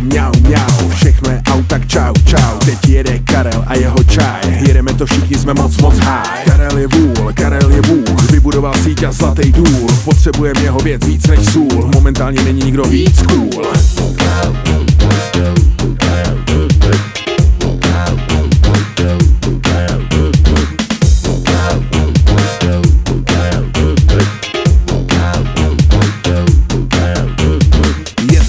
mňau, mňau, všechno je aut, tak čau, čau. Teď jede Karel a jeho čaj, jedeme to všichni, jsme moc, moc high. Karel je vůl, Karel je bůh, vybudoval síť a zlatý důl. Potřebujeme jeho věc víc než sůl, momentálně není nikdo víc cool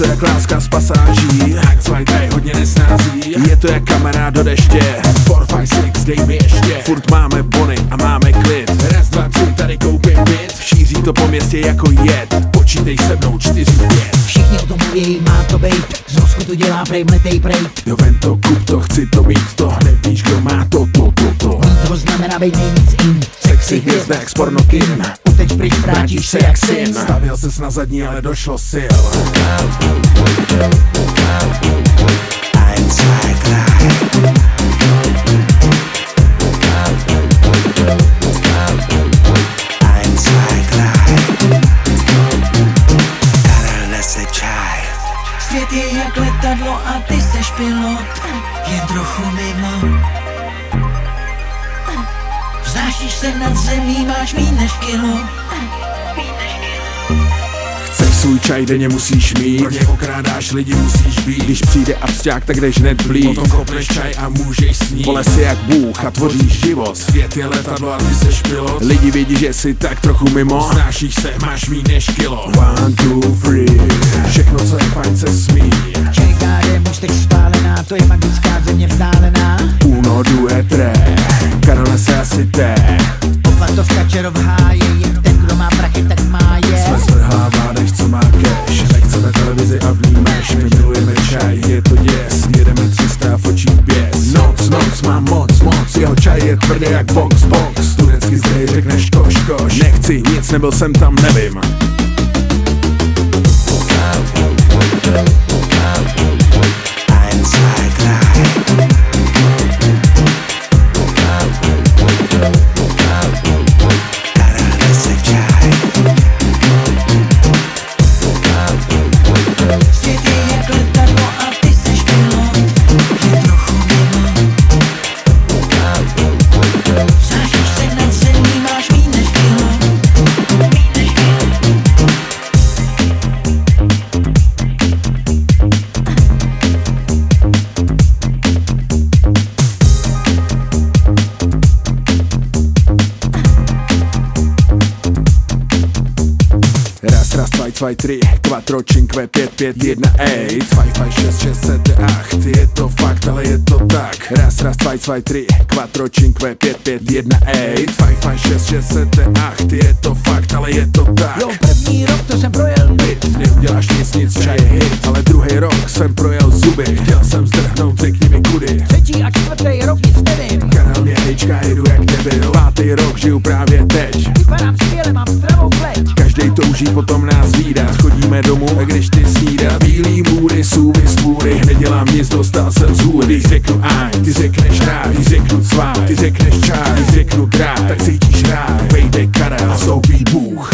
to jak láska z pasáží, Hack Slide hodně nesnází. Je to jak kamarád do deště. 4, 5, 6, dej mi ještě. Furt máme bony a máme klid. Raz, dva, tři, tady koupím byt. Šíří to po městě jako jed. Počítej se mnou čtyři, pět. Všichni o tom mluví, má to být. Z Rosku to dělá prej, mletej prej. Jo ven to, kup to, chci to mít to Hned víš, kdo má to, to, to, to. Mít to znamená být nejvíc in Hvězda jak z pornokin Uteč pryč, vrátíš se jak syn. Stavěl ses na zadní, ale došlo sil. Svět je jak letadlo a ty seš pilot. Jen trochu mimo Vznášíš se nad zemí, máš míň než kilo Chceš svůj čaj, denně musíš mít. Pro ně okrádáš, lidi musíš být. Když přijde absťák, tak jdeš hned blíž. Potom kopneš čaj a můžeš snít. Vole si jak Bůh a tvoříš život. Svět je letadlo a ty seš pilot. Lidi vidí, že jsi tak trochu mimo. Znášíš se, máš míň než kilo. One, two, three Poplatovka čerov háje, jen ten, kdo má prachy, tak má je. Jsme zvrhlá mládež, co má cash Nechceme televizi a vnímáš My milujeme čaj, je to děs Jedeme 300 v očích běs Noc, noc, mám moc, moc Jeho čaj je tvrdý jak box, box. Studentsky zdej řekneš koš, koš. Nechci nic, nebyl jsem tam, nevím 2, 3, 4, 5, 5, 5, 1, ej. 2, 2, 6, 6, 7, 8, je to fakt, ale je to tak. Raz, raz, 2, 2, 3, 4, 5, 5, 5, 1, ej. 2, 2, 6, 6, 7, 8, je to fakt, ale je to tak. Jo, první rok to jsem projel byt Neuděláš nic, nic, že je hit Ale druhý rok jsem projel zuby. Chtěl jsem zdrhnout, řekni mi kudy. Třetí a čtvrtý rok nic nevím. Kanál mě hejčka, jedu jak nebyl Pátý rok žiju právě teď. Vypadám skvěle, mám zdravou Každej touží potom nás výdat Chodíme domů, a když ty snídat Bílý můry, sůvy, svůry Nedělám nic, dostal jsem z hůry. Když řeknu ein, ty řekneš rád Když řeknu zwei, ty řekneš čaj. Když řeknu drát, tak cítíš rád Vejde Karel, vstoupí Bůh